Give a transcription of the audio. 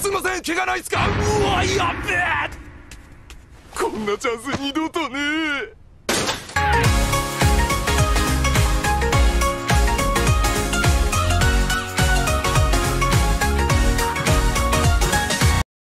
すいません怪我ないっすか？うわやべえ。こんなチャンス二度とねえ。